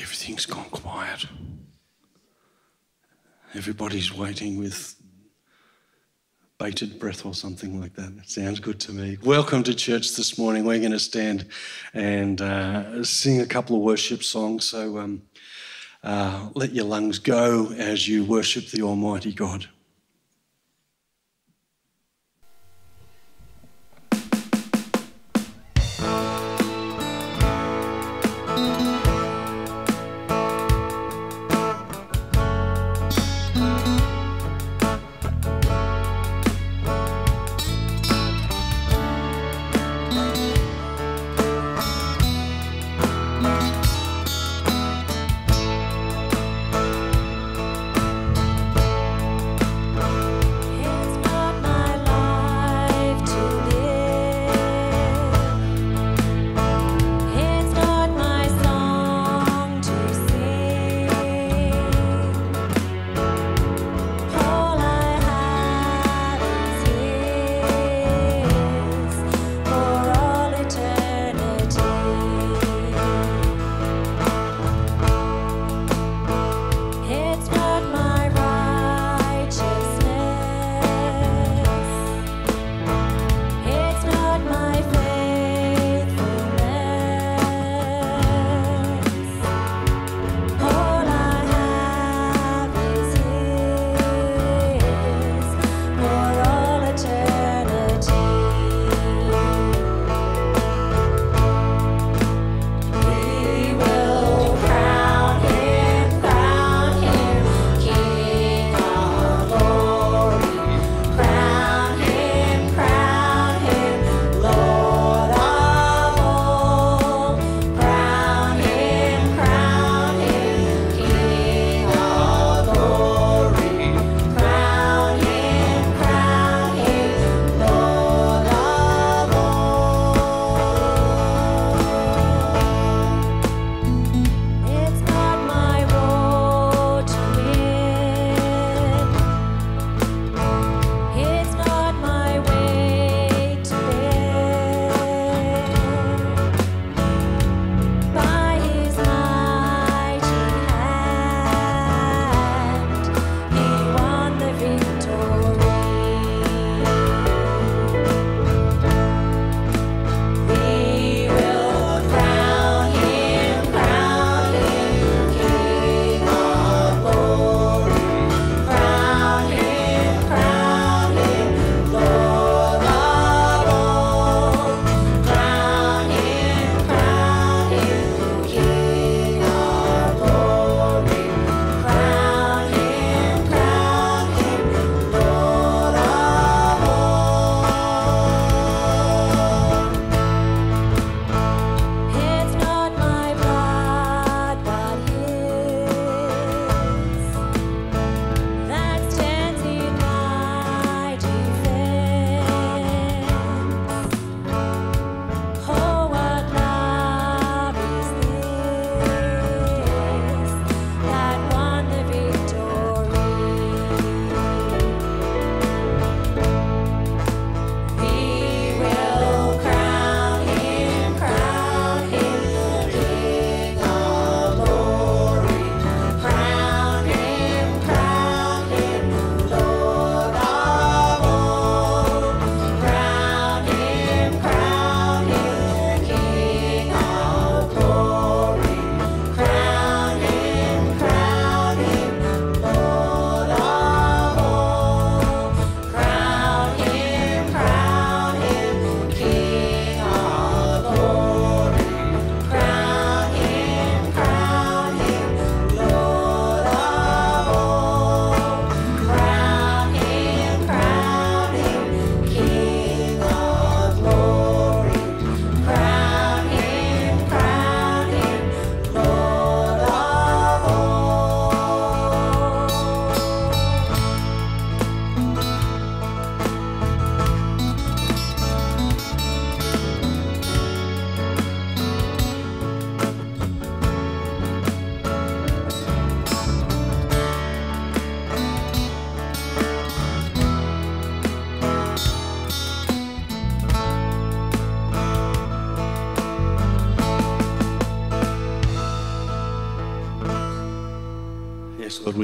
everything's gone quiet. Everybody's waiting with bated breath or something like that. It sounds good to me. Welcome to church this morning. We're going to stand and uh, sing a couple of worship songs. So um, uh, let your lungs go as you worship the Almighty God.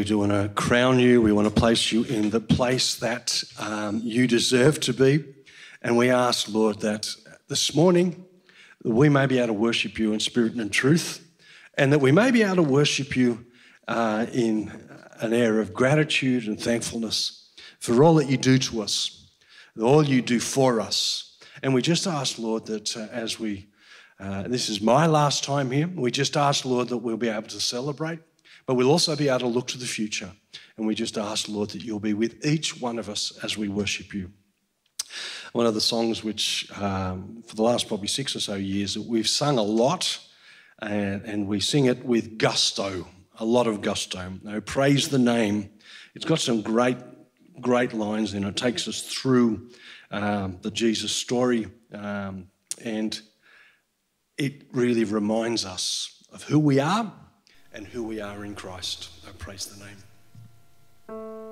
Do want to crown you. We want to place you in the place that um, you deserve to be. And we ask, Lord, that this morning we may be able to worship you in spirit and in truth, and that we may be able to worship you uh, in an air of gratitude and thankfulness for all that you do to us, all you do for us. And we just ask, Lord, that uh, as we, uh, this is my last time here, we just ask, Lord, that we'll be able to celebrate, but we'll also be able to look to the future. And we just ask, Lord, that you'll be with each one of us as we worship you. One of the songs which, um, for the last probably six or so years, we've sung a lot and, and we sing it with gusto a lot of gusto. Now, praise the name. It's got some great, great lines in it. It takes us through um, the Jesus story, um, and it really reminds us of who we are and who we are in Christ. I praise the name.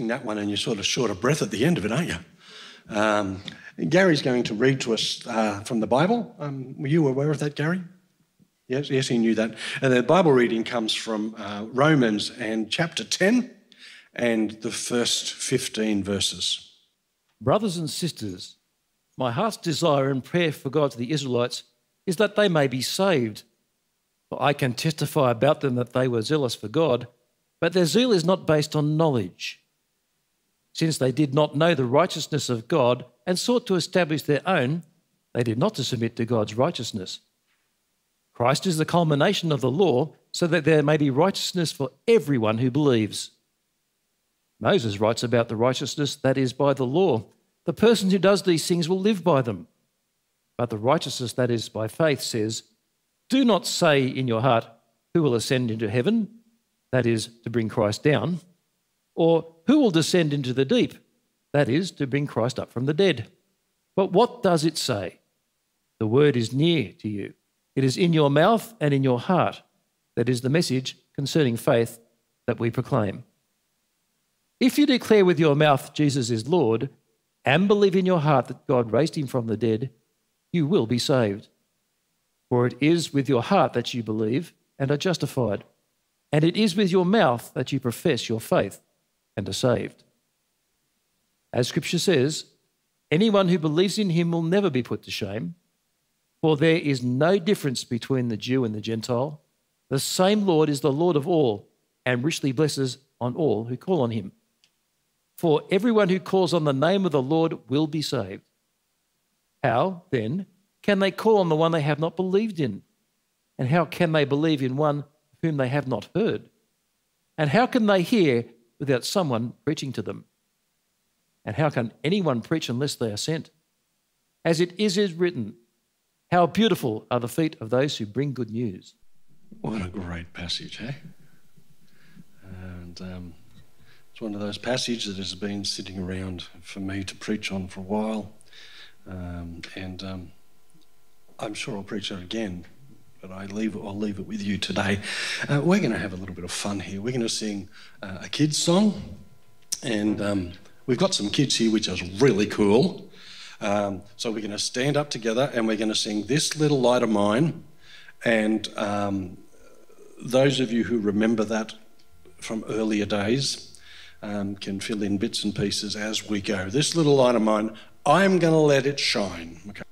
Sing that one and you're sort of short of breath at the end of it, aren't you? Um, Gary's going to read to us uh, from the Bible. Um, were you aware of that, Gary? Yes, yes, he knew that. And the Bible reading comes from uh, Romans and chapter 10 and the first 15 verses. Brothers and sisters, my heart's desire and prayer for God to the Israelites is that they may be saved. For I can testify about them that they were zealous for God, but their zeal is not based on knowledge. Since they did not know the righteousness of God and sought to establish their own, they did not submit to God's righteousness. Christ is the culmination of the law, so that there may be righteousness for everyone who believes. Moses writes about the righteousness that is by the law. The person who does these things will live by them. But the righteousness that is by faith says, Do not say in your heart, Who will ascend into heaven? That is, to bring Christ down. Or, Who will descend into the deep? That is, to bring Christ up from the dead. But what does it say? The word is near to you. It is in your mouth and in your heart. That is the message concerning faith that we proclaim. If you declare with your mouth Jesus is Lord and believe in your heart that God raised him from the dead, you will be saved. For it is with your heart that you believe and are justified, and it is with your mouth that you profess your faith and are saved. As Scripture says, anyone who believes in him will never be put to shame, for there is no difference between the Jew and the Gentile. The same Lord is the Lord of all and richly blesses on all who call on him. For everyone who calls on the name of the Lord will be saved. How, then, can they call on the one they have not believed in? And how can they believe in one whom they have not heard? And how can they hear without someone preaching to them? And how can anyone preach unless they are sent? As it is is written, How beautiful are the feet of those who bring good news. What a great passage, eh? And um, it's one of those passages that has been sitting around for me to preach on for a while. Um, and um, I'm sure I'll preach it again, but I leave, I'll leave it with you today. Uh, we're going to have a little bit of fun here. We're going to sing uh, a kids' song. And um, We've got some kids here, which is really cool. Um, so we're going to stand up together and we're going to sing This Little Light of Mine. And um, those of you who remember that from earlier days um, can fill in bits and pieces as we go. This little light of mine, I'm going to let it shine. Okay.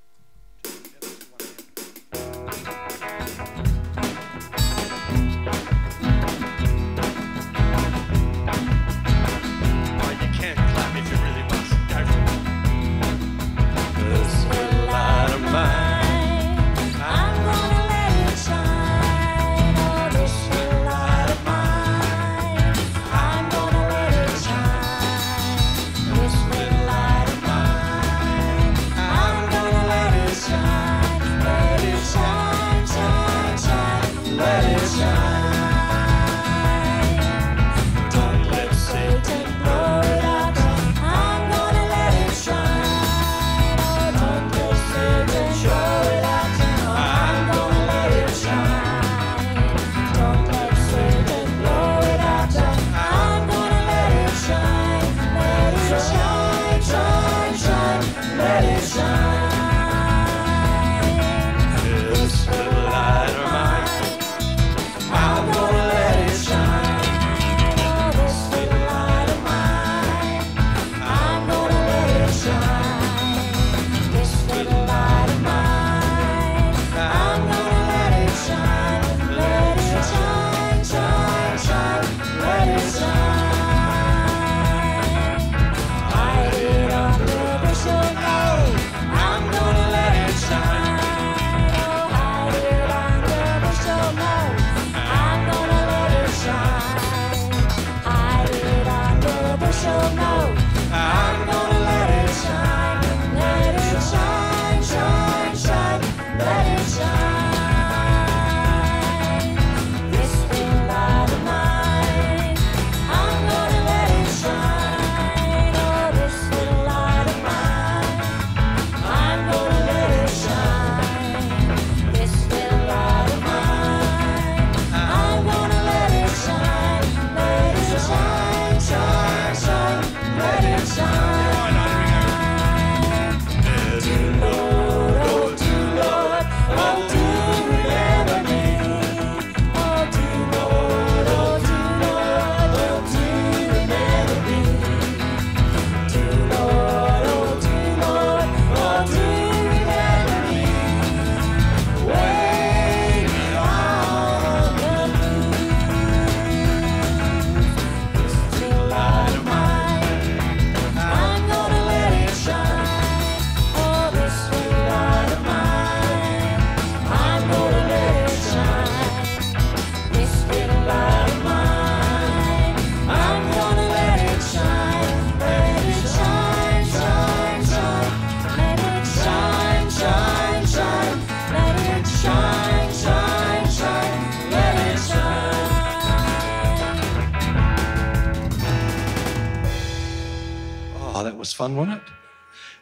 Fun, wasn't it?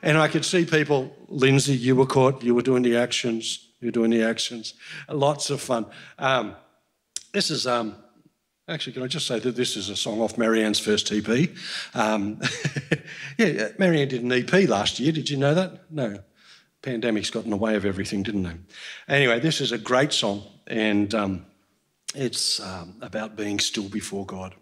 And I could see people, Lindsay, you were caught, you were doing the actions, you were doing the actions. Lots of fun. Um, this is, um, actually, can I just say that this is a song off Marianne's first EP? Um, yeah, Marianne did an EP last year. Did you know that? No. Pandemic's got in the way of everything, didn't they? Anyway, this is a great song, and um, it's um, about being still before God.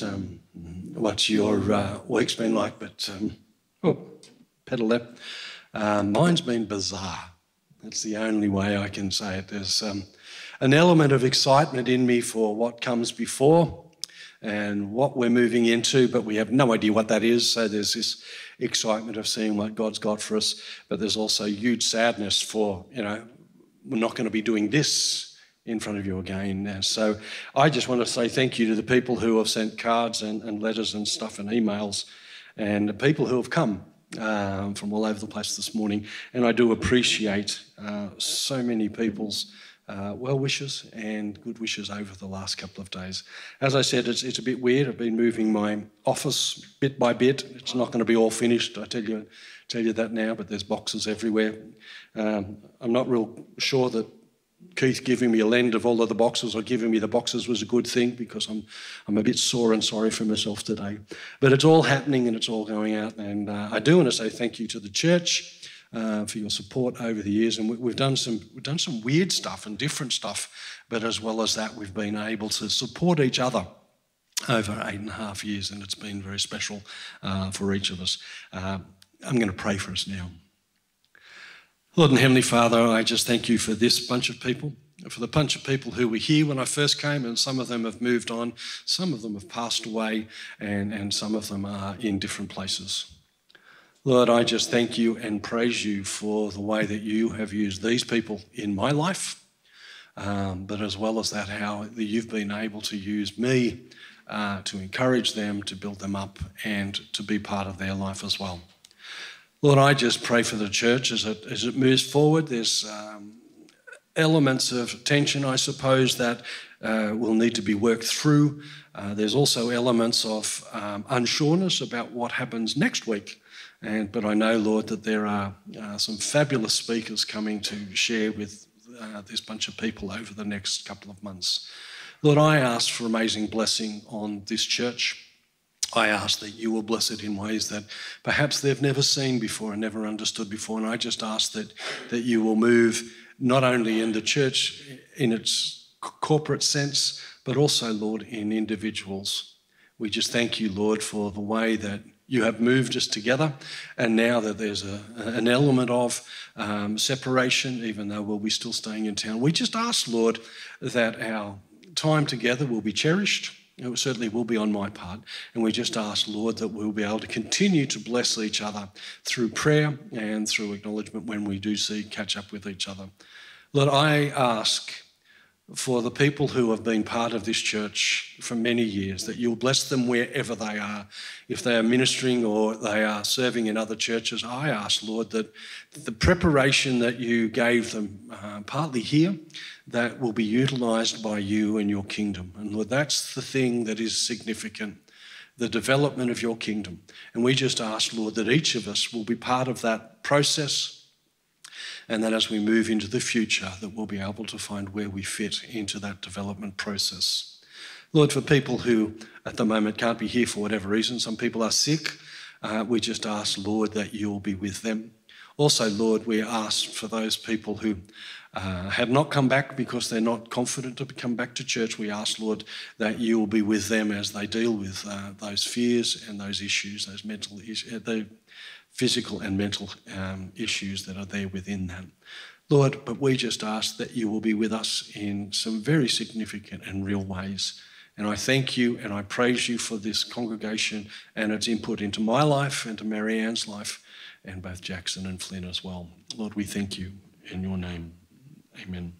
Don't what um, what your uh, week's been like, but um, oh, pedal there. Uh, mine's been bizarre. That's the only way I can say it. There's um, an element of excitement in me for what comes before and what we're moving into, but we have no idea what that is. So there's this excitement of seeing what God's got for us, but there's also huge sadness for, you know, we're not going to be doing this in front of you again. So I just want to say thank you to the people who have sent cards and, and letters and stuff and emails and the people who have come um, from all over the place this morning. And I do appreciate uh, so many people's uh, well wishes and good wishes over the last couple of days. As I said, it's, it's a bit weird. I've been moving my office bit by bit. It's not going to be all finished, I tell you, tell you that now, but there's boxes everywhere. Um, I'm not real sure that Keith giving me a lend of all of the boxes or giving me the boxes was a good thing because I'm, I'm a bit sore and sorry for myself today. But it's all happening and it's all going out. And uh, I do want to say thank you to the church. Uh, for your support over the years, and we, have done some we've done some weird stuff and different stuff, but as well as that, we've been able to support each other over eight and a half years, and it's been very special uh, for each of us. Uh, I'm going to pray for us now. Lord and Heavenly Father, I just thank you for this bunch of people, for the bunch of people who were here when I first came, and some of them have moved on, some of them have passed away, and, and some of them are in different places. Lord, I just thank you and praise you for the way that you have used these people in my life, um, but as well as that, how you've been able to use me uh, to encourage them, to build them up, and to be part of their life as well. Lord, I just pray for the church as it, as it moves forward. There's um, elements of tension, I suppose, that uh, will need to be worked through. Uh, there's also elements of um, unsureness about what happens next week. And, but I know, Lord, that there are uh, some fabulous speakers coming to share with uh, this bunch of people over the next couple of months. Lord, I ask for amazing blessing on this church. I ask that you will bless it in ways that perhaps they've never seen before and never understood before. And I just ask that, that you will move not only in the church in its corporate sense, but also, Lord, in individuals. We just thank you, Lord, for the way that you have moved us together. And now that there's a, an element of um, separation, even though we'll be still staying in town, we just ask, Lord, that our time together will be cherished it certainly will be on my part. And we just ask, Lord, that we'll be able to continue to bless each other through prayer and through acknowledgement when we do see catch up with each other. Lord, I ask for the people who have been part of this church for many years, that you'll bless them wherever they are. If they are ministering or they are serving in other churches, I ask, Lord, that the preparation that you gave them, uh, partly here, that will be utilised by you and your kingdom. And Lord, that's the thing that is significant the development of your kingdom. And we just ask, Lord, that each of us will be part of that process and that as we move into the future, that we'll be able to find where we fit into that development process. Lord, for people who at the moment can't be here for whatever reason, some people are sick, uh, we just ask, Lord, that you'll be with them. Also, Lord, we ask for those people who uh, have not come back because they're not confident to come back to church, we ask, Lord, that you will be with them as they deal with uh, those fears and those issues, those mental issues, uh, the physical and mental um, issues that are there within them. Lord, but we just ask that you will be with us in some very significant and real ways. And I thank you and I praise you for this congregation and its input into my life and to Marianne's life and both Jackson and Flynn as well. Lord, we thank you in your name. Amen.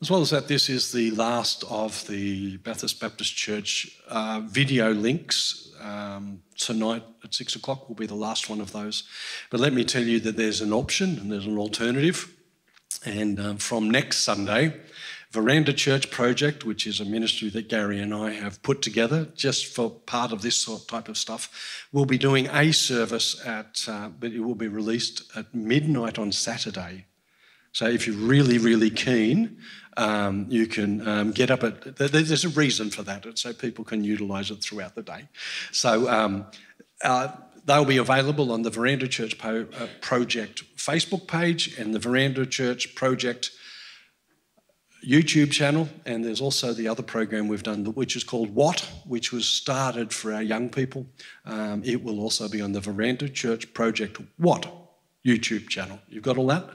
As well as that, this is the last of the Bathurst Baptist Church uh, video links. Um, tonight at six o'clock will be the last one of those. But let me tell you that there's an option and there's an alternative. And um, from next Sunday, Veranda Church Project, which is a ministry that Gary and I have put together just for part of this sort type of stuff, will be doing a service at, uh, but it will be released at midnight on Saturday so if you're really, really keen, um, you can um, get up at, there's a reason for that, so people can utilise it throughout the day. So um, uh, they'll be available on the Veranda Church po- uh, Project Facebook page and the Veranda Church Project YouTube channel, and there's also the other program we've done, which is called What, which was started for our young people. Um, it will also be on the Veranda Church Project What YouTube channel. You've got all that?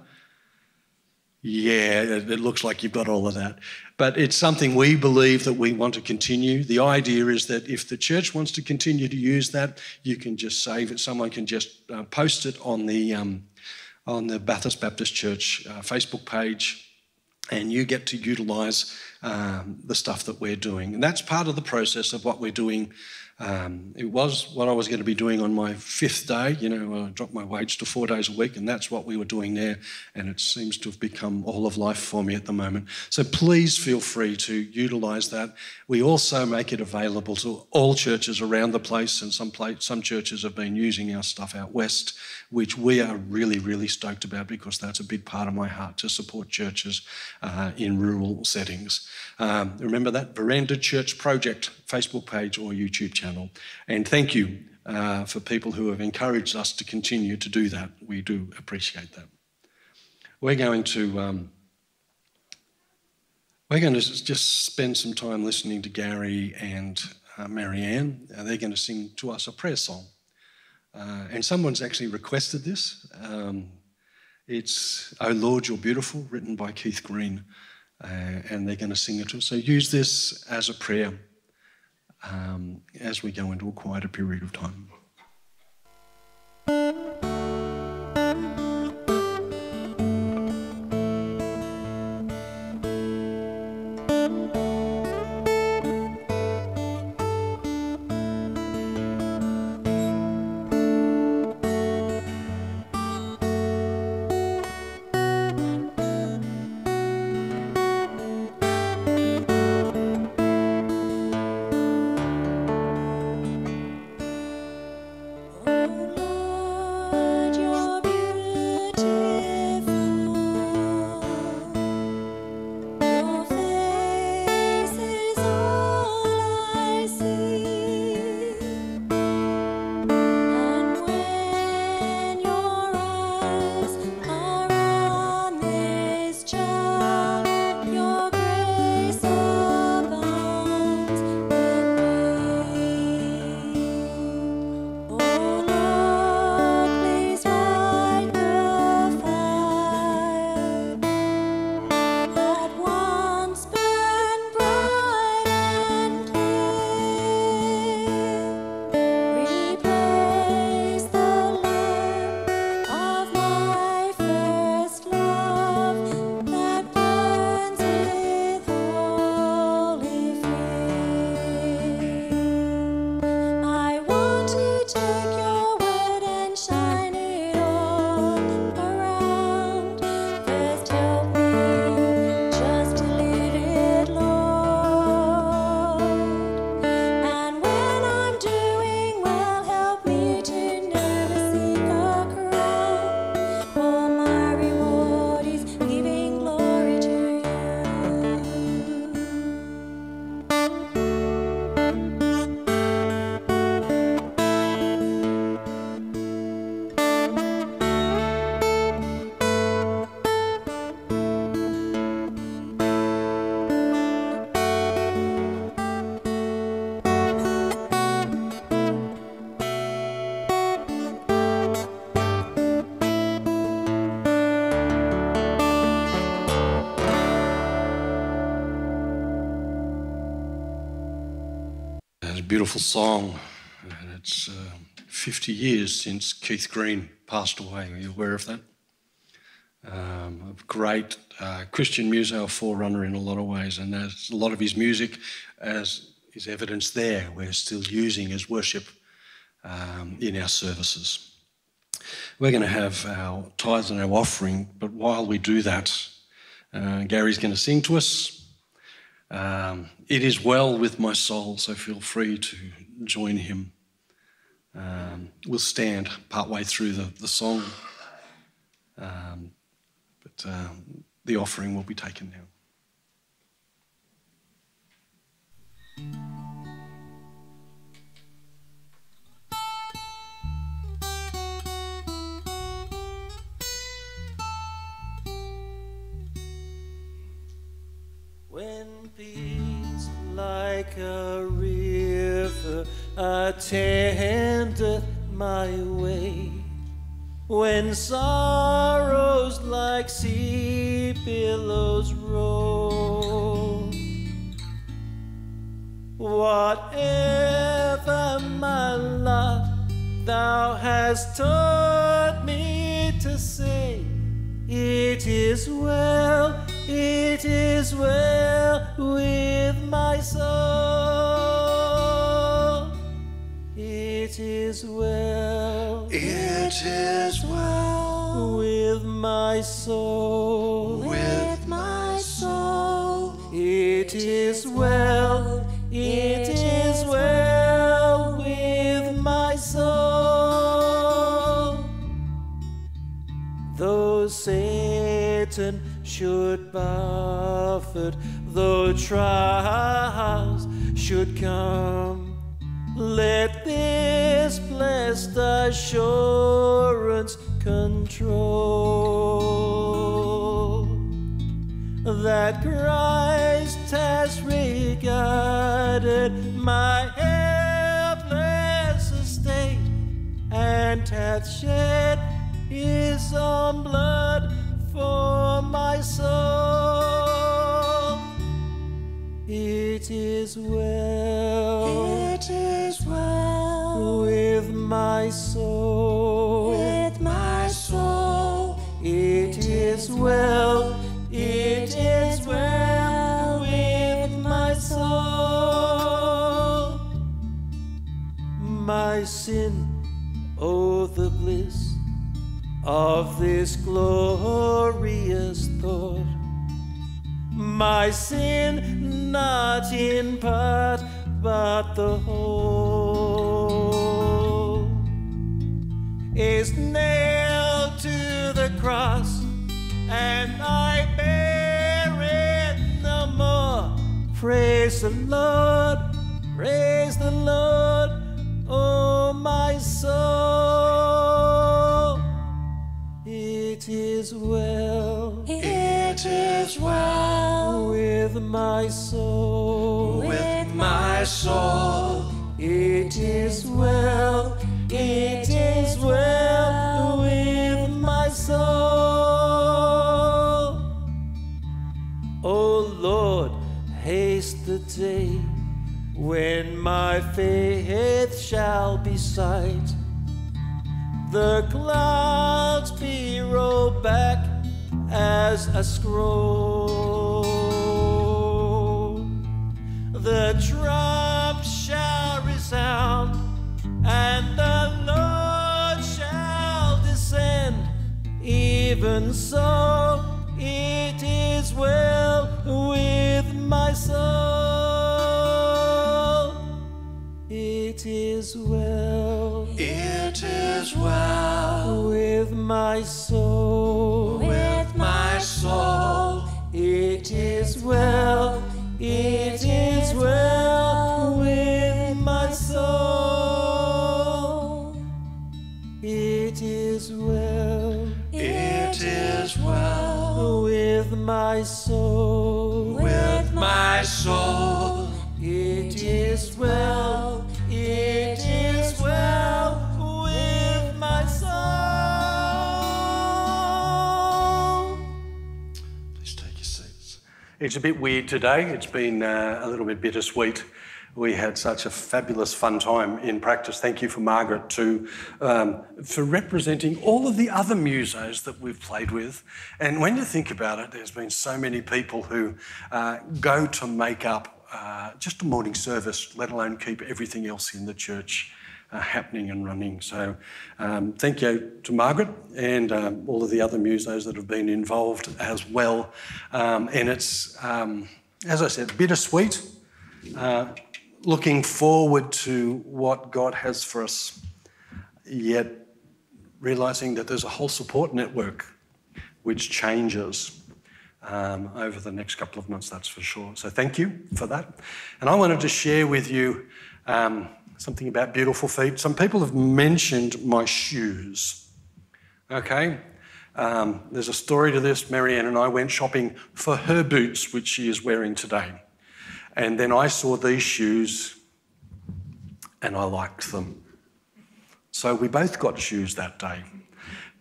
Yeah, it looks like you've got all of that. But it's something we believe that we want to continue. The idea is that if the church wants to continue to use that, you can just save it. Someone can just uh, post it on the, um, on the Bathurst Baptist Church uh, Facebook page, and you get to utilise um, the stuff that we're doing. And that's part of the process of what we're doing um, it was what I was going to be doing on my fifth day. You know, I dropped my wage to four days a week, and that's what we were doing there. And it seems to have become all of life for me at the moment. So please feel free to utilise that. We also make it available to all churches around the place, and some, place, some churches have been using our stuff out west, which we are really, really stoked about because that's a big part of my heart to support churches uh, in rural settings. Um, remember that Veranda Church Project Facebook page or YouTube channel channel. And thank you uh, for people who have encouraged us to continue to do that. We do appreciate that. We're going to. Um, we're going to just spend some time listening to Gary and uh, Marianne. Uh, they're going to sing to us a prayer song. Uh, and someone's actually requested this. Um, It's Oh Lord, You're Beautiful, written by Keith Green, uh, and they're going to sing it to us. So use this as a prayer um, as we go into a quieter period of time. Beautiful song. And it's uh, 50 years since Keith Green passed away. Are you aware of that? Um, a great uh, Christian music, forerunner in a lot of ways, and there's a lot of his music, as is evidence there, we're still using as worship um, in our services. We're going to have our tithes and our offering, but while we do that, uh, Gary's going to sing to us. Um, it is well with my soul, so feel free to join him. Um, we'll stand partway through the, the song, um, but uh, the offering will be taken now. Like a river attendeth my way. When sorrows like sea billows roll, whatever my lot thou hast taught me to say, it is well, it is well with my soul. It is well, it is well with my soul, with my soul. It is well, it is well with my soul. Though Satan should buffet though trials should come. Let this blessed assurance control that Christ has regarded my helpless estate and hath shed his own blood for my soul. It is well. It is well with my soul. with my soul. It is well. It is well with my soul. My sin, oh, the bliss of this glorious thought. My sin, not in part, but the whole is nailed to the cross, and I bear it no more. Praise the Lord, praise the Lord, oh my soul. It is well It is well my soul. with my soul. It is well, it is well with my soul. Oh Lord, haste the day when my faith shall be sight. The clouds be rolled back as a scroll. The trump shall resound, and the Lord shall descend. Even so, it is well with my soul. It is well It is well with my soul. with my soul. It is well, my soul. with my soul. It is well, it is well with my soul. Please take your seats. It's a bit weird today. It's been uh, a little bit bittersweet. We had such a fabulous fun time in practice. Thank you for Margaret to um, for representing all of the other musos that we've played with. And when you think about it, there's been so many people who uh, go to make up uh, just a morning service, let alone keep everything else in the church uh, happening and running. So, um, thank you to Margaret and um, all of the other musos that have been involved as well. Um, and it's, um, as I said, bittersweet. Uh, looking forward to what God has for us, yet realizing that there's a whole support network which changes um, over the next couple of months, that's for sure. So thank you for that. And I wanted to share with you um, something about beautiful feet. Some people have mentioned my shoes. Okay? Um, there's a story to this. Marianne and I went shopping for her boots, which she is wearing today. And then I saw these shoes and I liked them. So we both got shoes that day.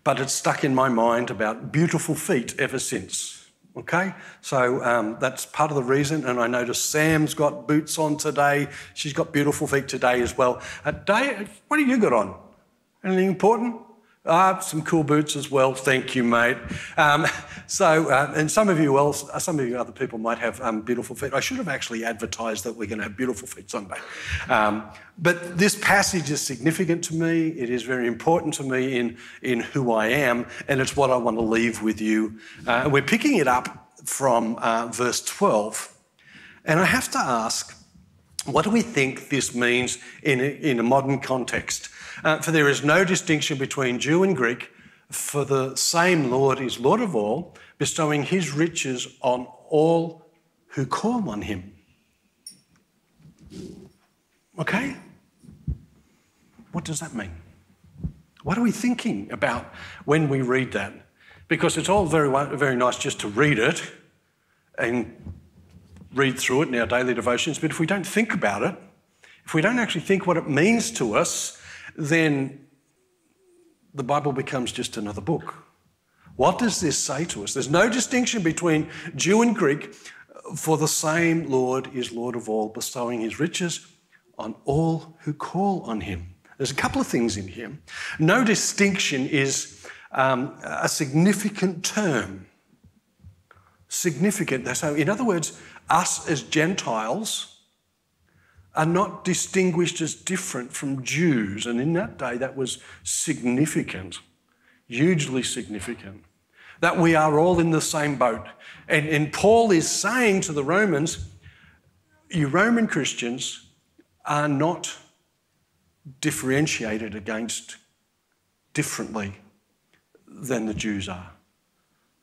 But it's stuck in my mind about beautiful feet ever since. Okay? So um, that's part of the reason. And I noticed Sam's got boots on today. She's got beautiful feet today as well. Uh, what do you got on? Anything important? Some cool boots as well. Thank you, mate. Um, so, uh, and some of you else, uh, some of you other people might have um, beautiful feet. I should have actually advertised that we're going to have beautiful feet Sunday. Um, but this passage is significant to me. It is very important to me in, in who I am, and it's what I want to leave with you. Uh, we're picking it up from uh, verse 12. And I have to ask, what do we think this means in in a modern context? Uh, for there is no distinction between Jew and Greek, for the same Lord is Lord of all, bestowing his riches on all who call on him. Okay? What does that mean? What are we thinking about when we read that? Because it's all very, very nice just to read it and read through it in our daily devotions, but if we don't think about it, if we don't actually think what it means to us, then the Bible becomes just another book. What does this say to us? There's no distinction between Jew and Greek, for the same Lord is Lord of all, bestowing his riches on all who call on him. There's a couple of things in here. No distinction is um, a significant term. Significant. So, in other words, us as Gentiles are not distinguished as different from Jews. And in that day, that was significant, hugely significant. That we are all in the same boat. And, and Paul is saying to the Romans, you Roman Christians are not differentiated against differently than the Jews are.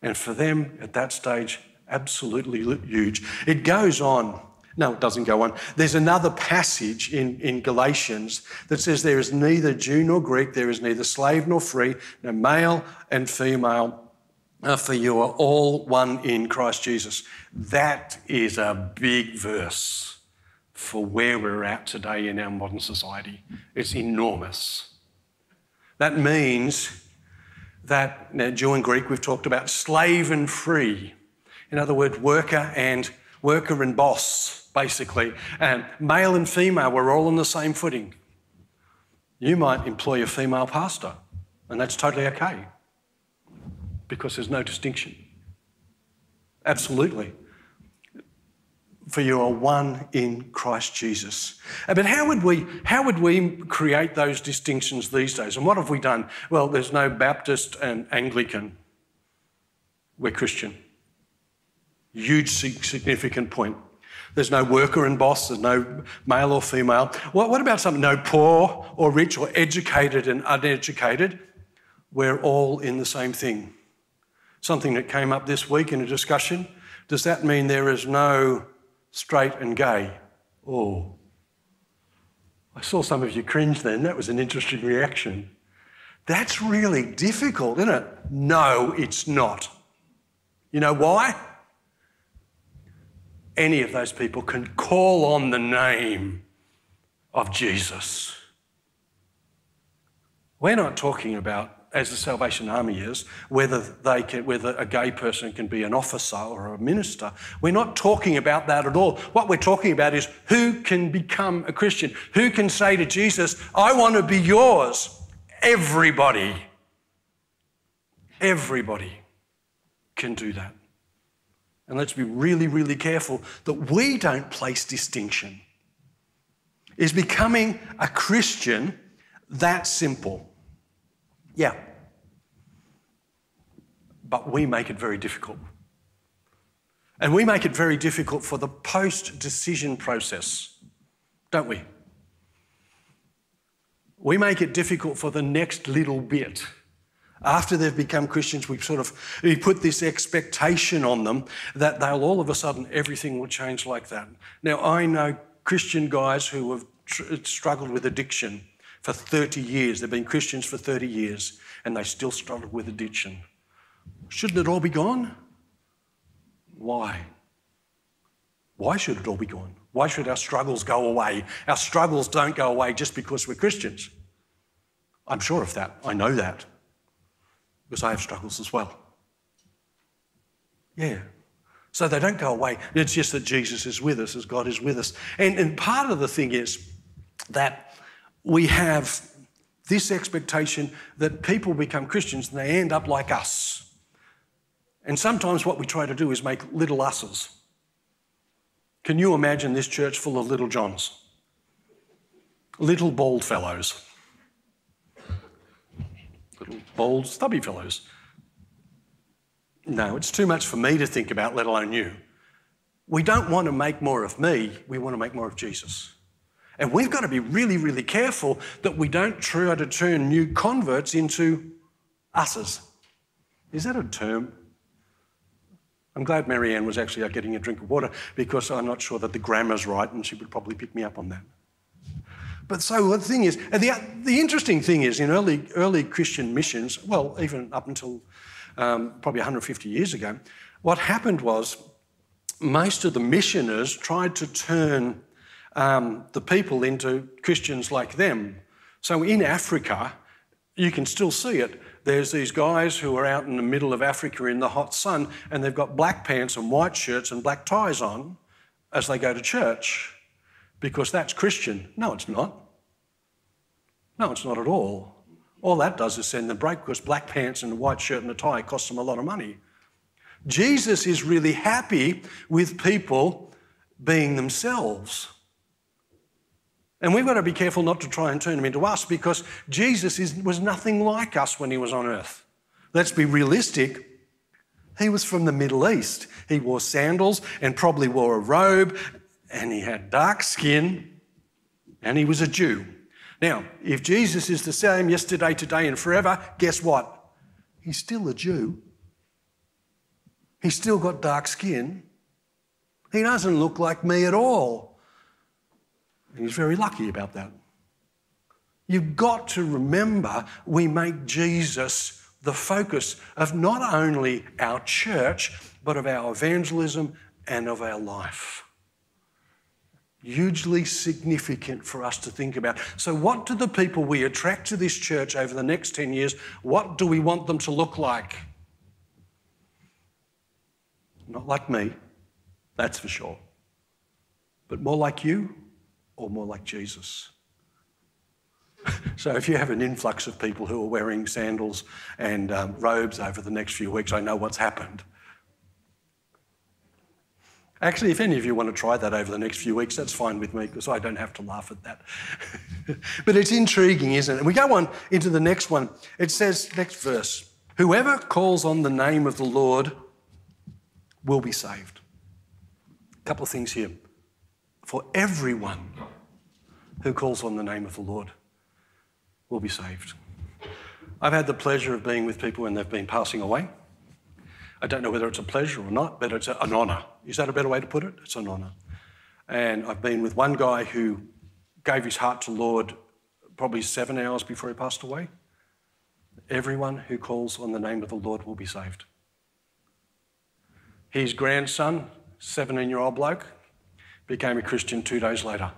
And for them at that stage, absolutely huge. It goes on. No, it doesn't go on. There's another passage in, in Galatians that says there is neither Jew nor Greek, there is neither slave nor free, no male and female, uh, for you are all one in Christ Jesus. That is a big verse for where we're at today in our modern society. It's enormous. That means that now, Jew and Greek, we've talked about slave and free. In other words, worker and worker and boss, basically. And male and female, we're all on the same footing. You might employ a female pastor, and that's totally okay because there's no distinction. Absolutely for you are one in Christ Jesus. But how would we how would we create those distinctions these days? And what have we done? Well, there's no Baptist and Anglican. We're Christian. Huge significant point. There's no worker and boss, there's no male or female. What, what about something? No poor or rich or educated and uneducated. We're all in the same thing. Something that came up this week in a discussion. Does that mean there is no straight and gay. Oh. I saw some of you cringe then. That was an interesting reaction. That's really difficult, isn't it? No, it's not. You know why? Any of those people can call on the name of Jesus. We're not talking about as the Salvation Army is, whether they can, whether a gay person can be an officer or a minister. We're not talking about that at all. What we're talking about is who can become a Christian, who can say to Jesus, "I want to be yours." Everybody, everybody can do that. And let's be really, really careful that we don't place distinction. Is becoming a Christian that simple? Yeah. But we make it very difficult. And we make it very difficult for the post decision process, don't we? We make it difficult for the next little bit. After they've become Christians, we sort of we put this expectation on them that they'll all of a sudden everything will change like that. Now, I know Christian guys who have tr- struggled with addiction for 30 years. They've been Christians for 30 years and they still struggle with addiction. Shouldn't it all be gone? Why? Why should it all be gone? Why should our struggles go away? Our struggles don't go away just because we're Christians. I'm sure of that. I know that because I have struggles as well. Yeah. So they don't go away. It's just that Jesus is with us as God is with us. And, and part of the thing is that we have this expectation that people become Christians and they end up like us. And sometimes what we try to do is make little us's. Can you imagine this church full of little Johns? Little bald fellows. Little bald, stubby fellows. No, it's too much for me to think about, let alone you. We don't want to make more of me, we want to make more of Jesus. And we've got to be really, really careful that we don't try to turn new converts into us's. Is that a term? I'm glad Marianne was actually out getting a drink of water because I'm not sure that the grammar's right and she would probably pick me up on that. But so the thing is, the, the interesting thing is in early, early Christian missions, well, even up until um, probably 150 years ago, what happened was most of the missioners tried to turn um, the people into Christians like them. So in Africa, you can still see it. there's these guys who are out in the middle of Africa in the hot sun and they've got black pants and white shirts and black ties on as they go to church because that's Christian. No, it's not. No, it's not at all. All that does is send them break because black pants and a white shirt and a tie cost them a lot of money. Jesus is really happy with people being themselves. And we've got to be careful not to try and turn them into us because Jesus is, was nothing like us when he was on earth. Let's be realistic. He was from the Middle East. He wore sandals and probably wore a robe, and he had dark skin, and he was a Jew. Now, if Jesus is the same yesterday, today, and forever, guess what? He's still a Jew. He's still got dark skin. He doesn't look like me at all. And He's very lucky about that. You've got to remember we make Jesus the focus of not only our church, but of our evangelism and of our life. Hugely significant for us to think about. So, what do the people we attract to this church over the next 10 years, what do we want them to look like? Not like me, that's for sure. But more like you or more like Jesus? so if you have an influx of people who are wearing sandals and um, robes over the next few weeks, I know what's happened. Actually, if any of you want to try that over the next few weeks, that's fine with me because I don't have to laugh at that. but it's intriguing, isn't it? And we go on into the next one. It says, next verse, whoever calls on the name of the Lord will be saved. A couple of things here. For everyone who calls on the name of the Lord will be saved. I've had the pleasure of being with people when they've been passing away. I don't know whether it's a pleasure or not, but it's an honour. Is that a better way to put it? It's an honour. And I've been with one guy who gave his heart to Lord probably seven hours before he passed away. Everyone who calls on the name of the Lord will be saved. His grandson, 17 year old bloke, became a Christian two days later.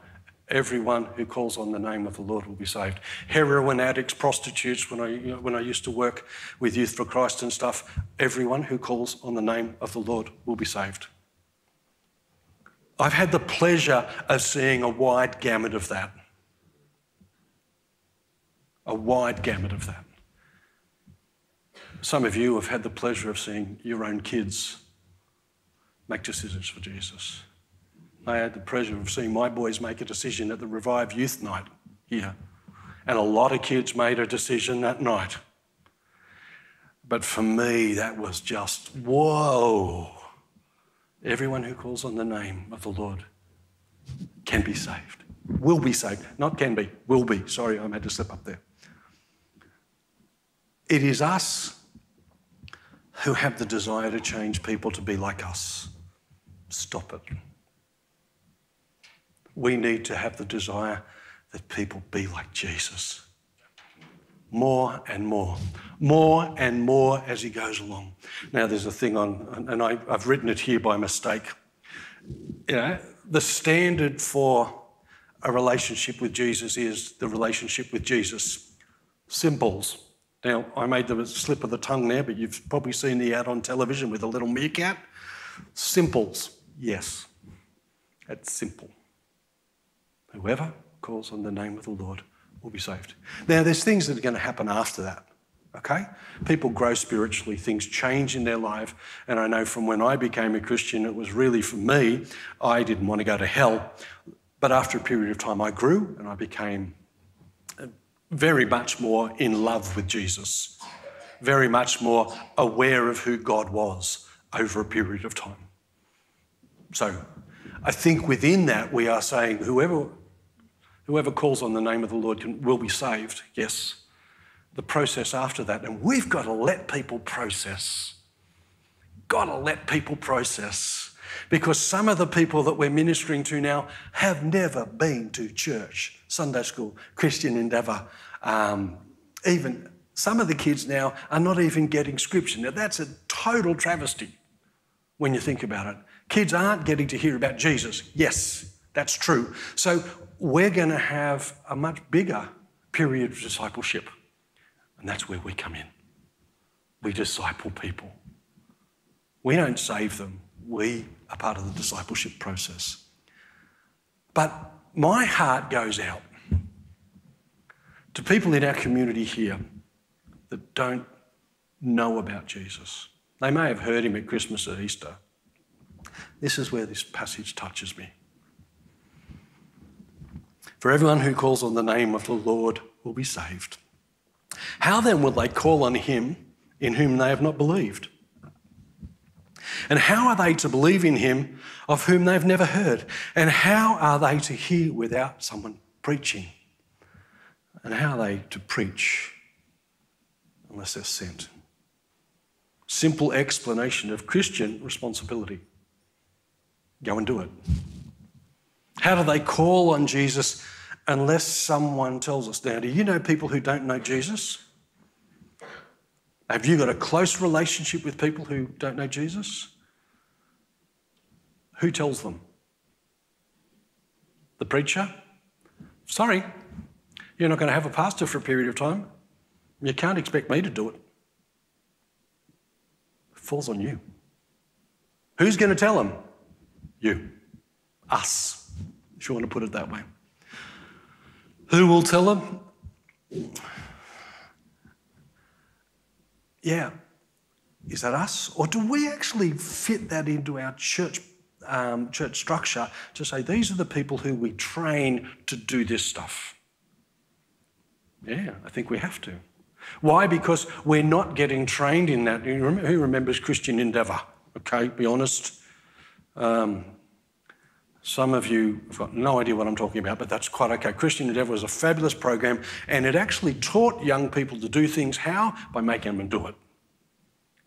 Everyone who calls on the name of the Lord will be saved. Heroin addicts, prostitutes, when I, you know, when I used to work with Youth for Christ and stuff, everyone who calls on the name of the Lord will be saved. I've had the pleasure of seeing a wide gamut of that. A wide gamut of that. Some of you have had the pleasure of seeing your own kids make decisions for Jesus. I had the pleasure of seeing my boys make a decision at the Revive Youth Night here. And a lot of kids made a decision that night. But for me, that was just whoa. Everyone who calls on the name of the Lord can be saved, will be saved. Not can be, will be. Sorry, I had to slip up there. It is us who have the desire to change people to be like us. Stop it. We need to have the desire that people be like Jesus. More and more, more and more as he goes along. Now, there's a thing on, and I, have written it here by mistake. You know, the standard for a relationship with Jesus is the relationship with Jesus. Symbols. Now, I made the slip of the tongue there, but you've probably seen the ad on television with a little meerkat. Simples. Yes, it's simple. Whoever calls on the name of the Lord will be saved. Now, there's things that are going to happen after that. Okay? People grow spiritually, things change in their life. And I know from when I became a Christian, it was really for me, I didn't want to go to hell. But after a period of time, I grew and I became uh, very much more in love with Jesus, very much more aware of who God was over a period of time. So I think within that we are saying whoever, whoever calls on the name of the Lord can, will be saved, yes. The process after that, and we've got to let people process. Got to let people process. Because some of the people that we're ministering to now have never been to church, Sunday school, Christian endeavour. Um, even some of the kids now are not even getting scripture. Now, that's a total travesty when you think about it. Kids aren't getting to hear about Jesus. Yes, that's true. So we're going to have a much bigger period of discipleship. And that's where we come in. we disciple people. We don't save them, we are part of the discipleship process. But my heart goes out to people in our community here that don't know about Jesus. They may have heard him at Christmas or Easter. This is where this passage touches me. For everyone who calls on the name of the Lord will be saved. How then will they call on him in whom they have not believed? And how are they to believe in him of whom they've never heard? And how are they to hear without someone preaching? And how are they to preach unless they're sent? Simple explanation of Christian responsibility. Go and do it. How do they call on Jesus unless someone tells us? Now, do you know people who don't know Jesus? Have you got a close relationship with people who don't know Jesus? Who tells them? The preacher? Sorry, you're not going to have a pastor for a period of time. You can't expect me to do it. It falls on you. Who's going to tell them? You. Us, if you want to put it that way. Who will tell them? Yeah. Is that us? Or do we actually fit that into our church, um, church structure to say these are the people who we train to do this stuff? Yeah, I think we have to. Why? Because we're not getting trained in that. Who remembers Christian Endeavour? Okay, be honest. Um, some of you have got no idea what I'm talking about, but that's quite okay. Christian Endeavour was a fabulous program, and it actually taught young people to do things how? By making them do it.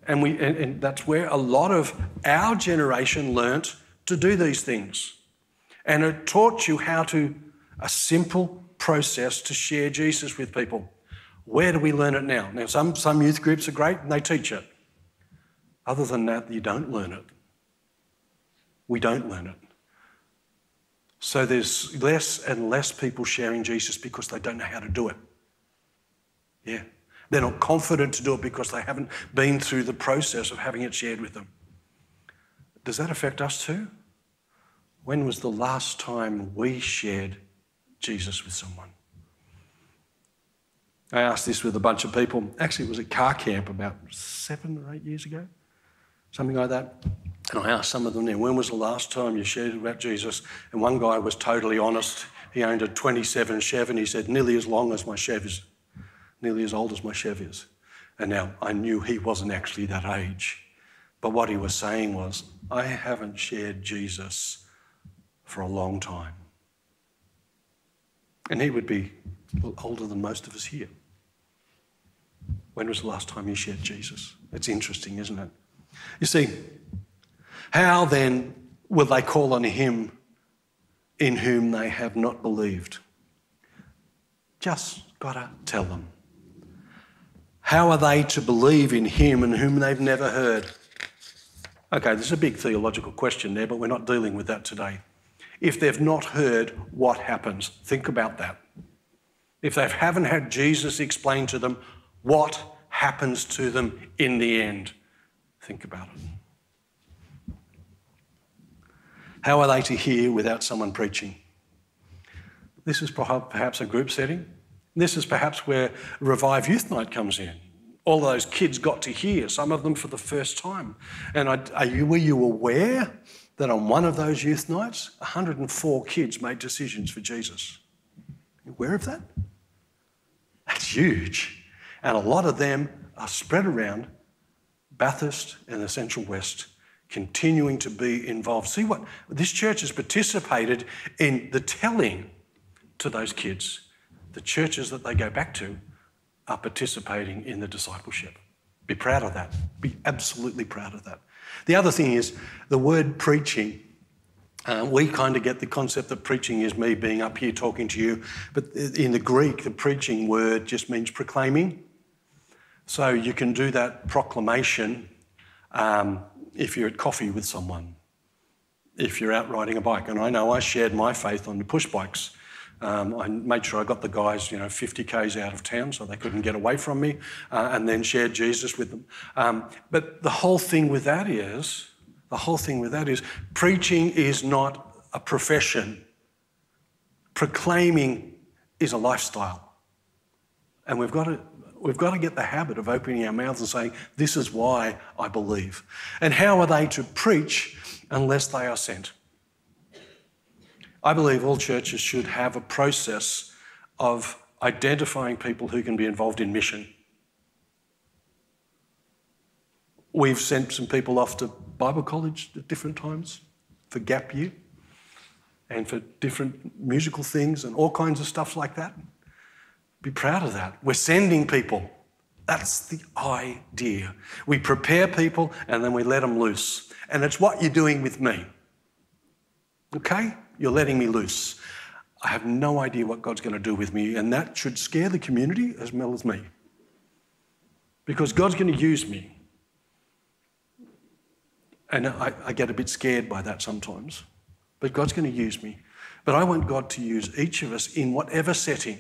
And, we, and, and that's where a lot of our generation learnt to do these things. And it taught you how to, a simple process to share Jesus with people. Where do we learn it now? Now, some, some youth groups are great and they teach it. Other than that, you don't learn it. We don't learn it. So there's less and less people sharing Jesus because they don't know how to do it. Yeah. They're not confident to do it because they haven't been through the process of having it shared with them. Does that affect us too? When was the last time we shared Jesus with someone? I asked this with a bunch of people. Actually, it was at car camp about seven or eight years ago, something like that. And I asked some of them when was the last time you shared about Jesus? And one guy was totally honest. He owned a 27 Chev and he said, nearly as long as my Chev is, nearly as old as my Chev is. And now I knew he wasn't actually that age. But what he was saying was, I haven't shared Jesus for a long time. And he would be older than most of us here. When was the last time you shared Jesus? It's interesting, isn't it? You see, how then will they call on him in whom they have not believed? Just gotta tell them. How are they to believe in him in whom they've never heard? Okay, there's a big theological question there, but we're not dealing with that today. If they've not heard, what happens? Think about that. If they haven't had Jesus explain to them, what happens to them in the end? Think about it. How are they to hear without someone preaching? This is perhaps a group setting. This is perhaps where Revive Youth Night comes in. All those kids got to hear, some of them for the first time. And are you, were you aware that on one of those youth nights, 104 kids made decisions for Jesus? You aware of that? That's huge. And a lot of them are spread around Bathurst and the Central West continuing to be involved. See what this church has participated in the telling to those kids. The churches that they go back to are participating in the discipleship. Be proud of that. Be absolutely proud of that. The other thing is the word preaching. Uh, we kind of get the concept that preaching is me being up here talking to you, but in the Greek, the preaching word just means proclaiming. So you can do that proclamation um, if you're at coffee with someone, if you're out riding a bike. And I know I shared my faith on the push bikes Um, I made sure I got the guys, you know, 50 k's out of town so they couldn't get away from me, uh, and then shared Jesus with them. Um, but the whole thing with that is, the whole thing with that is, preaching is not a profession. Proclaiming is a lifestyle, and we've got to. We've got to get the habit of opening our mouths and saying, This is why I believe. And how are they to preach unless they are sent? I believe all churches should have a process of identifying people who can be involved in mission. We've sent some people off to Bible college at different times for gap year and for different musical things and all kinds of stuff like that. Be proud of that. We're sending people. That's the idea. We prepare people and then we let them loose. And it's what you're doing with me. Okay? You're letting me loose. I have no idea what God's going to do with me, and that should scare the community as well as me. Because God's going to use me. And I, I get a bit scared by that sometimes. But God's going to use me. But I want God to use each of us in whatever setting.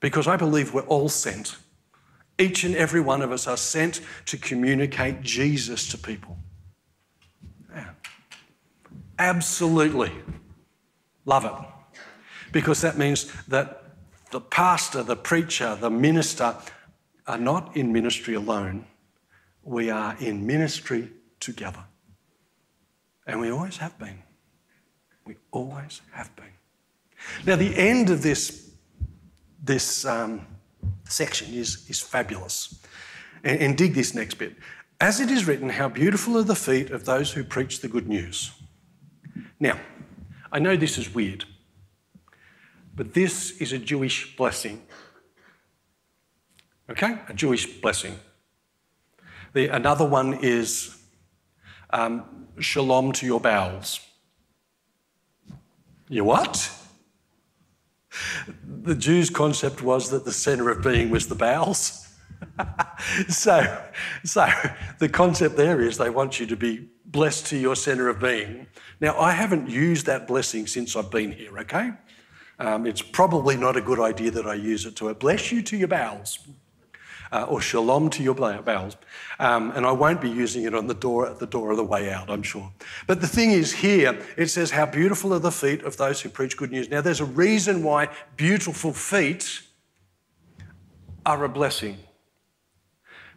Because I believe we're all sent. Each and every one of us are sent to communicate Jesus to people. Yeah. Absolutely. Love it. Because that means that the pastor, the preacher, the minister are not in ministry alone. We are in ministry together. And we always have been. We always have been. Now, the end of this, this um, section is, is fabulous. And, and dig this next bit. As it is written, how beautiful are the feet of those who preach the good news. Now, I know this is weird, but this is a Jewish blessing. Okay? A Jewish blessing. The, another one is um, shalom to your bowels. You what? The Jews' concept was that the center of being was the bowels. so, so the concept there is they want you to be blessed to your center of being. Now, I haven't used that blessing since I've been here, okay? Um, it's probably not a good idea that I use it to bless you to your bowels uh, or shalom to your bowels. Um, and I won't be using it on the door at the door of the way out, I'm sure. But the thing is, here it says, How beautiful are the feet of those who preach good news. Now, there's a reason why beautiful feet are a blessing.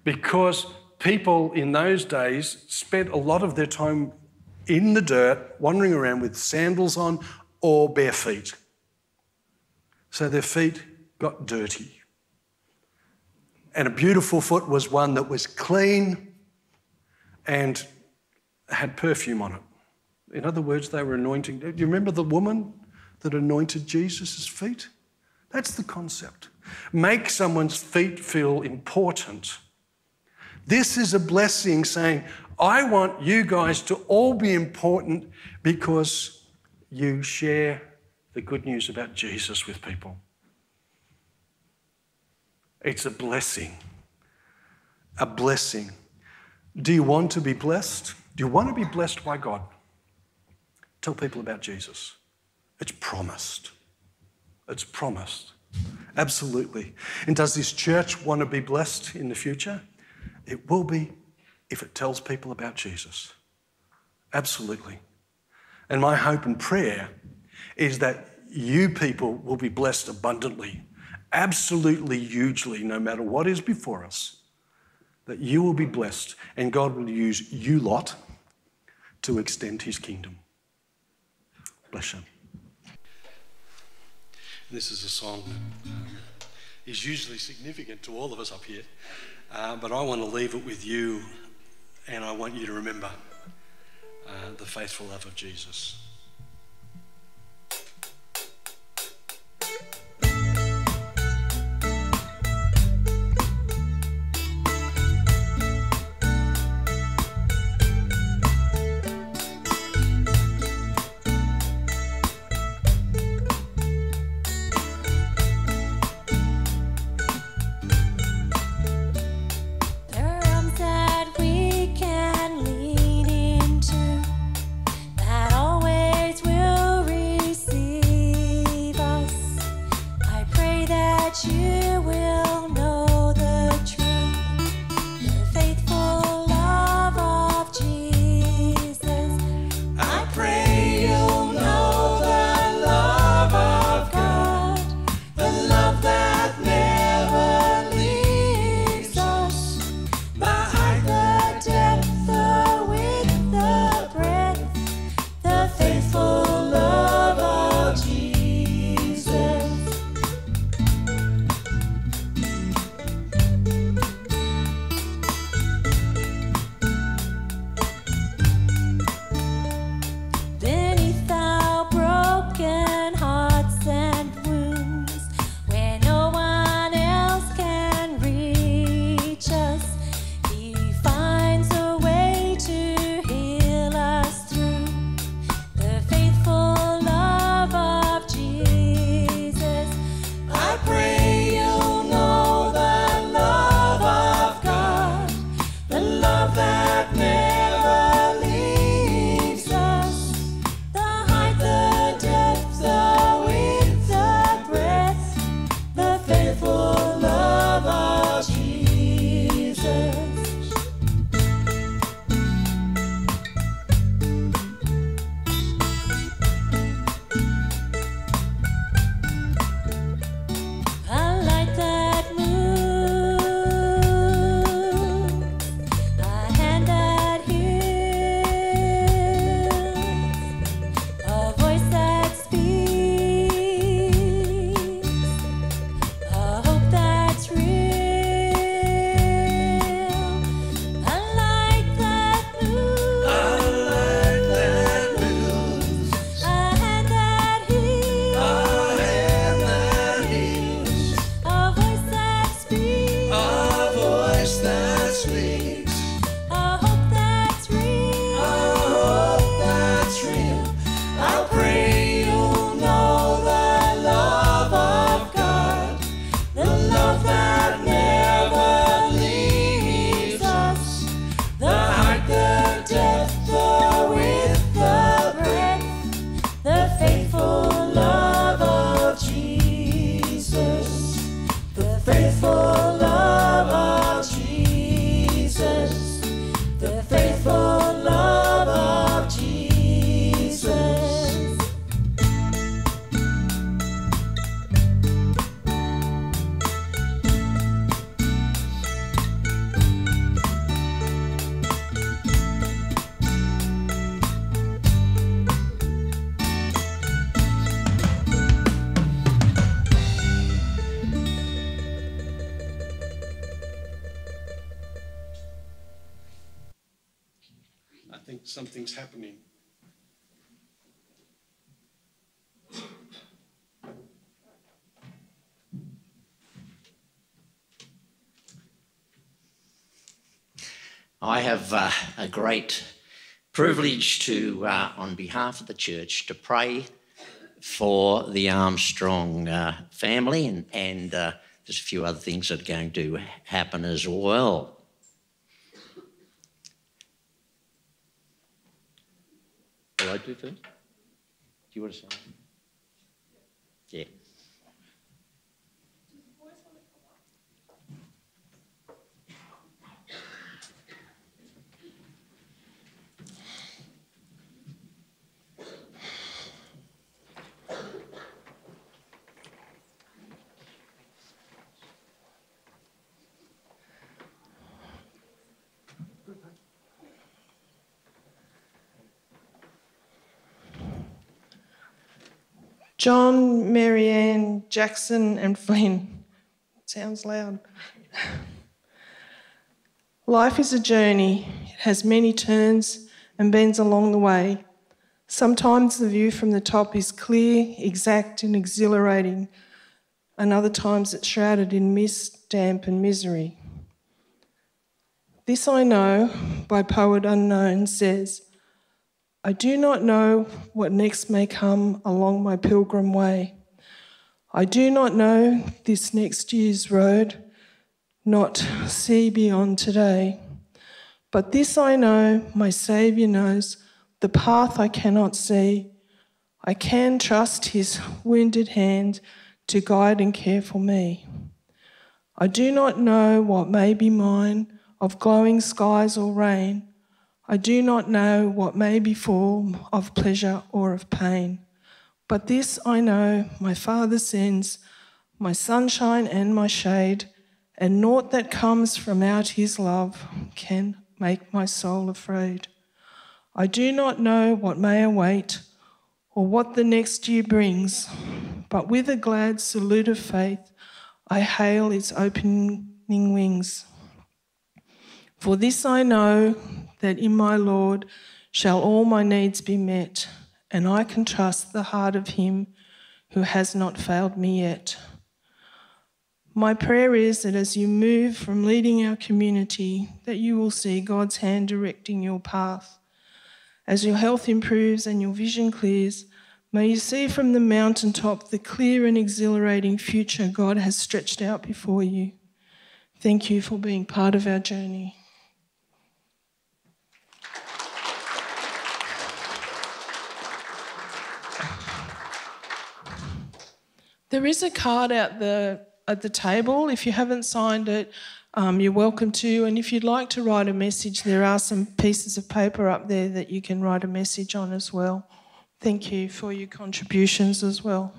Because people in those days spent a lot of their time in the dirt, wandering around with sandals on or bare feet. So their feet got dirty. And a beautiful foot was one that was clean and had perfume on it. In other words, they were anointing. Do you remember the woman that anointed Jesus' feet? That's the concept. Make someone's feet feel important. This is a blessing saying, I want you guys to all be important because you share the good news about Jesus with people. It's a blessing. A blessing. Do you want to be blessed? Do you want to be blessed by God? Tell people about Jesus. It's promised. It's promised. Absolutely. And does this church want to be blessed in the future? It will be if it tells people about Jesus. Absolutely. And my hope and prayer is that you people will be blessed abundantly absolutely hugely, no matter what is before us, that you will be blessed and God will use you lot to extend his kingdom. Bless you. This is a song that is usually significant to all of us up here, uh, but I want to leave it with you and I want you to remember uh, the faithful love of Jesus. Great privilege to, uh, on behalf of the church, to pray for the Armstrong uh, family, and, and uh, there's a few other things that are going to happen as well. Will I do first? Do you want to say? Yeah. John, Marianne, Jackson, and Flynn. Sounds loud. Life is a journey. It has many turns and bends along the way. Sometimes the view from the top is clear, exact, and exhilarating, and other times it's shrouded in mist, damp, and misery. This I know by Poet Unknown says, I do not know what next may come along my pilgrim way. I do not know this next year's road, not see beyond today. But this I know, my Saviour knows, the path I cannot see. I can trust his wounded hand to guide and care for me. I do not know what may be mine of glowing skies or rain. I do not know what may befall of pleasure or of pain. But this I know my Father sends, my sunshine and my shade, and naught that comes from out his love can make my soul afraid. I do not know what may await or what the next year brings, but with a glad salute of faith, I hail its opening wings. For this I know that in my Lord shall all my needs be met, and I can trust the heart of him who has not failed me yet. My prayer is that as you move from leading our community, that you will see God's hand directing your path. As your health improves and your vision clears, may you see from the mountaintop the clear and exhilarating future God has stretched out before you. Thank you for being part of our journey. There is a card out the at the table. If you haven't signed it, um, you're welcome to. And if you'd like to write a message, there are some pieces of paper up there that you can write a message on as well. Thank you for your contributions as well.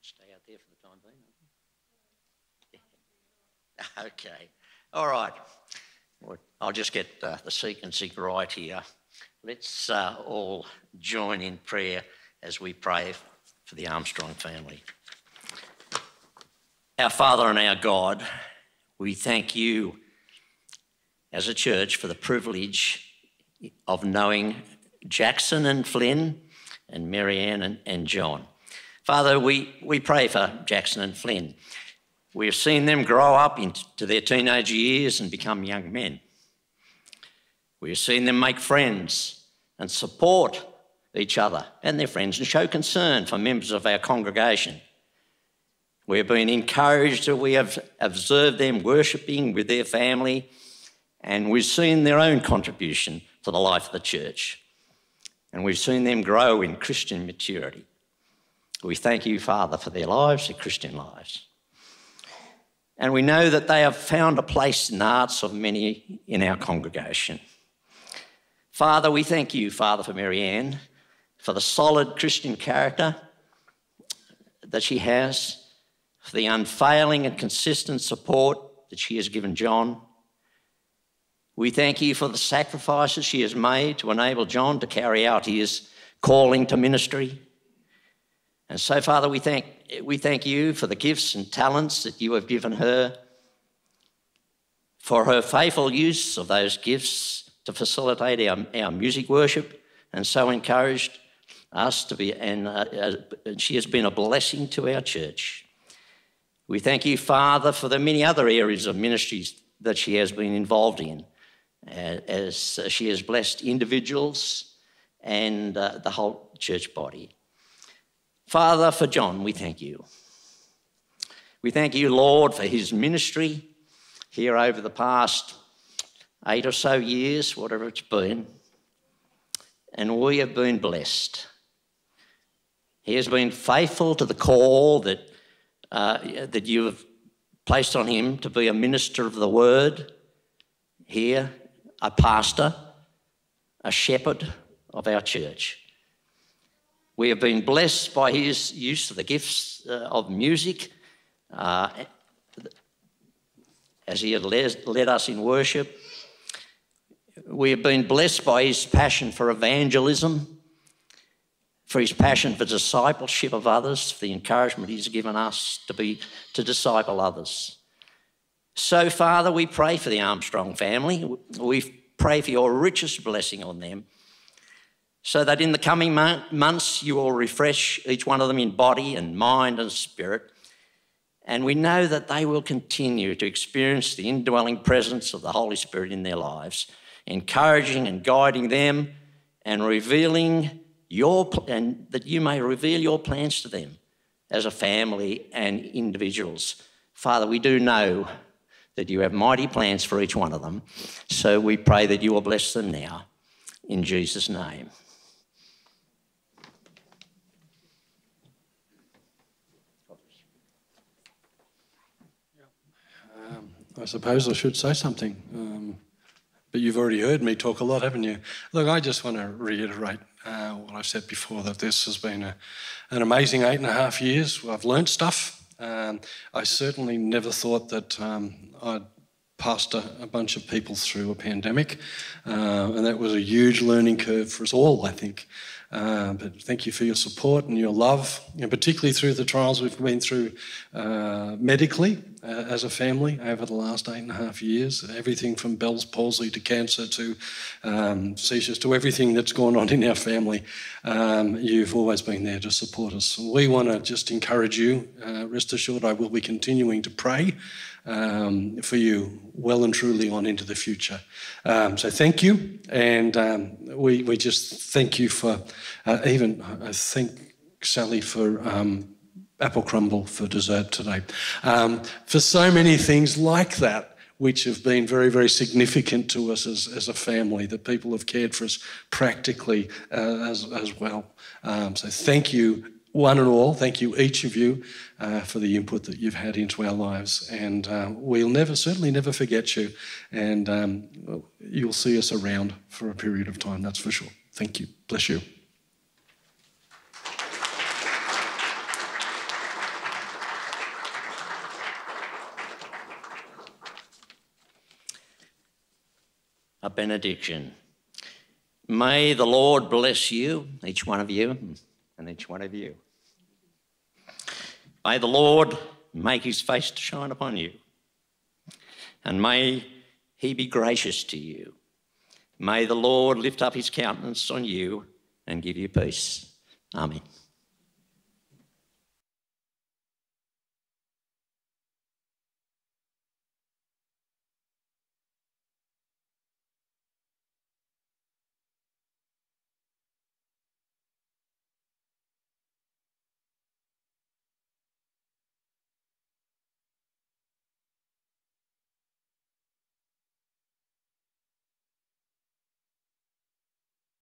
Stay out there for the time being. okay. All right. I'll just get uh, the sequencing right here. Let's uh, all join in prayer as we pray for the Armstrong family. Our Father and our God, we thank you as a church for the privilege of knowing Jackson and Flynn and Marianne and, and John. Father, we, we pray for Jackson and Flynn. We have seen them grow up into their teenage years and become young men. We have seen them make friends and support each other and their friends and show concern for members of our congregation. We have been encouraged, that we have observed them worshipping with their family, and we've seen their own contribution to the life of the church. And we've seen them grow in Christian maturity. We thank you, Father, for their lives, their Christian lives. And we know that they have found a place in the hearts of many in our congregation. Father, we thank you, Father, for Mary Marianne, for the solid Christian character that she has, for the unfailing and consistent support that she has given John. We thank you for the sacrifices she has made to enable John to carry out his calling to ministry. And so, Father, we thank, we thank you for the gifts and talents that you have given her. for her faithful use of those gifts to facilitate our, our music worship and so encouraged us to be, and uh, uh, she has been a blessing to our church. We thank you, Father, for the many other areas of ministries that she has been involved in, uh, as she has blessed individuals and uh, the whole church body. Father, for John, we thank you. We thank you, Lord, for his ministry here over the past eight or so years, whatever it's been. And we have been blessed. He has been faithful to the call that, uh, that you have placed on him to be a minister of the word here, a pastor, a shepherd of our church. We have been blessed by his use of the gifts uh, of music uh, as he had led, led us in worship. We have been blessed by his passion for evangelism, for his passion for discipleship of others, for the encouragement he's given us to be to disciple others. So, Father, we pray for the Armstrong family. We pray for your richest blessing on them so that in the coming months you will refresh each one of them in body and mind and spirit. And we know that they will continue to experience the indwelling presence of the Holy Spirit in their lives, encouraging and guiding them and revealing your and that you may reveal your plans to them as a family and individuals. Father, we do know that you have mighty plans for each one of them. So we pray that you will bless them now. In Jesus' name. I suppose I should say something. Um, but you've already heard me talk a lot, haven't you? Look, I just want to reiterate uh, what I've said before that this has been a, an amazing eight and a half years. I've learned stuff. Um, I certainly never thought that um, I'd pastor a bunch of people through a pandemic, uh, and that was a huge learning curve for us all, I think. Uh, but thank you for your support and your love, and particularly through the trials we've been through uh, medically uh, as a family over the last eight and a half years. Everything from Bell's palsy to cancer to um, seizures to everything that's gone on in our family. Um, you've always been there to support us. we want to just encourage you. Uh, rest assured, I will be continuing to pray um, for you well and truly on into the future. Um, so thank you, and um, we we just thank you for uh, even I think Sally for. Um, apple crumble for dessert today. Um, for so many things like that, which have been very, very significant to us as, as a family, that people have cared for us practically uh, as, as well. Um, so, thank you one and all, thank you, each of you, uh, for the input that you've had into our lives. And uh, we'll never, certainly never forget you. And um, you'll see us around for a period of time, that's for sure. Thank you. Bless you. A benediction. May the Lord bless you, each one of you and each one of you. May the Lord make his face to shine upon you, and may he be gracious to you. May the Lord lift up his countenance on you and give you peace. Amen.